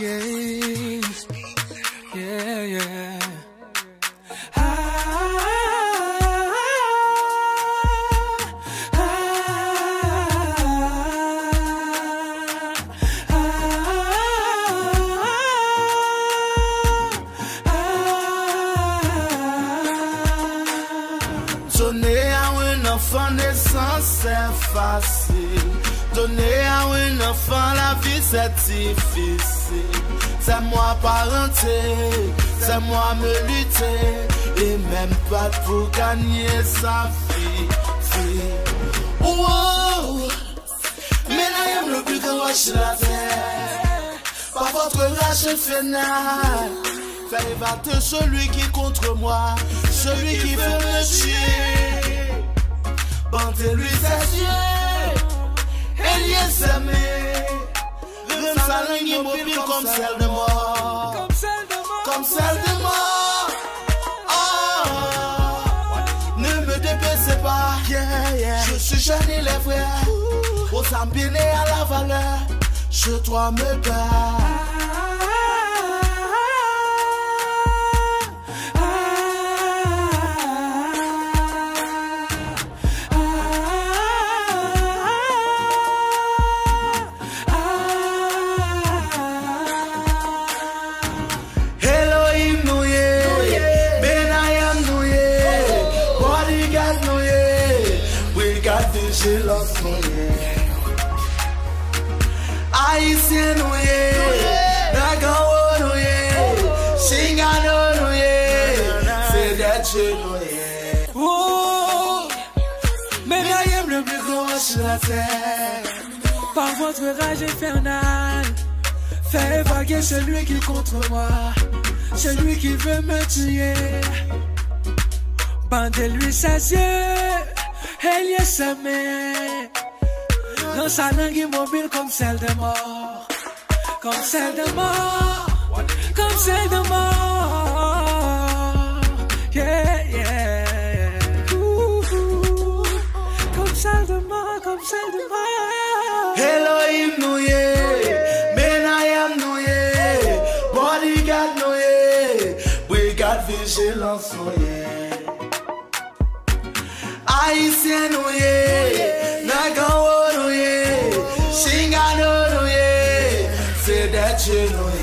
Yeah, yeah, yeah. Donner à un enfant naissance c'est facile. Donner à un enfant la vie c'est difficile. C'est moi parenté, c'est moi me lutter. Et même pas pour gagner sa vie. vie. Wow. Mais là, le plus grand roche la terre. Par votre rage fénal. Fais battre celui qui contre moi, celui qui veut me tuer. Bandez-lui ses yeux, et lié s'aimer. Rem sa langue immobile comme celle de mort. Comme celle de moi. Comme celle de mort. Oh, ne me dépaissez pas. Je suis jeune et les frères. Aux ambinés à la valeur, je dois me battre. Brigade Vigilance nou ye. Haitien nou ye, Nagawo nou ye, Shingano nou ye, Sedeche nou ye. Oh, aime le plus grand Sur la terre, par votre rage infernale. Fais vaguer celui qui contre moi, celui qui veut me tuer. Bandez-lui ses elle y est aimée Dans sa langue immobile comme celle des morts Comme celle des morts Comme celle des morts Yeah, yeah. Ouh, Comme celle des morts, comme celle des morts Elohim nous Menayam nous Bodyguard nous Brigade vigilance nous yeah haitiano ye, nagaworo ye, shingano ye, say that you know